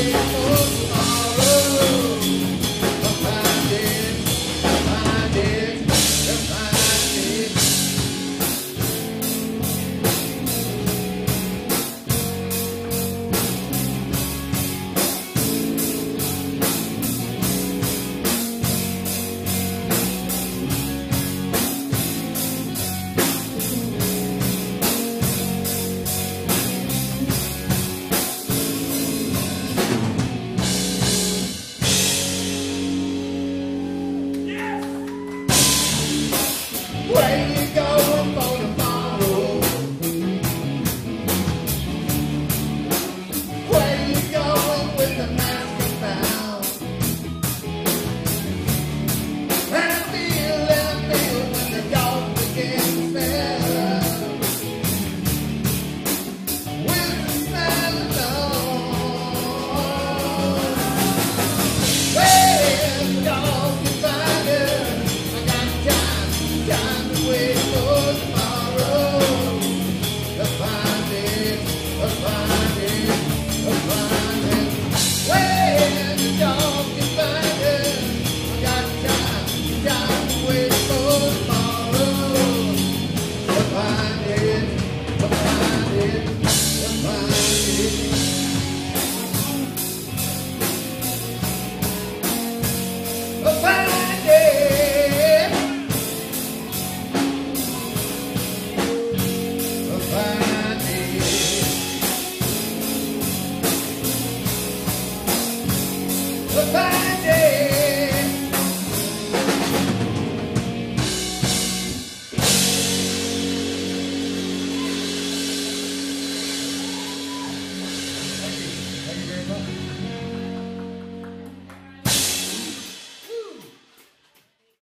Oh. way. Goodbye.